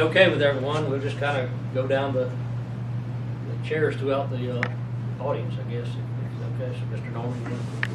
okay with everyone, we'll just kind of go down the, the chairs throughout the, uh, audience, I guess, if it's okay. So, Mr. Norman, you want-